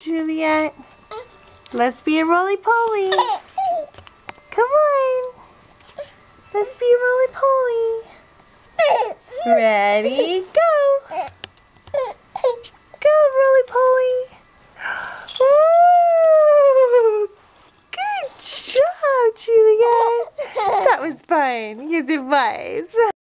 Juliet. Let's be a roly-poly. Come on. Let's be a roly-poly. Ready, go. Go, roly-poly. Good job, Juliet. That was fun. Yes, it was.